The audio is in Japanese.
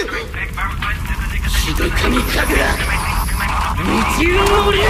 神神神楽道をリン